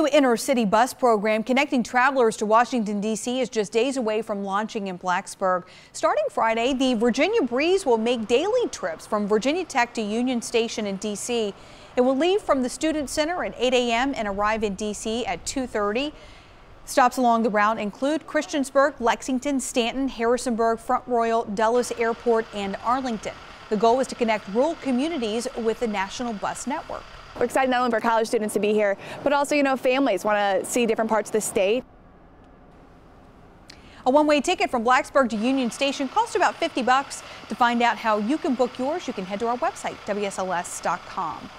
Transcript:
new intercity bus program connecting travelers to Washington, D.C. is just days away from launching in Blacksburg. Starting Friday, the Virginia Breeze will make daily trips from Virginia Tech to Union Station in D.C. It will leave from the Student Center at 8 a.m. and arrive in D.C. at 2.30. Stops along the route include Christiansburg, Lexington, Staunton, Harrisonburg, Front Royal, Dulles Airport, and Arlington. The goal is to connect rural communities with the national bus network. We're excited not only for college students to be here, but also, you know, families want to see different parts of the state. A one-way ticket from Blacksburg to Union Station costs about 50 bucks. To find out how you can book yours, you can head to our website, WSLS.com.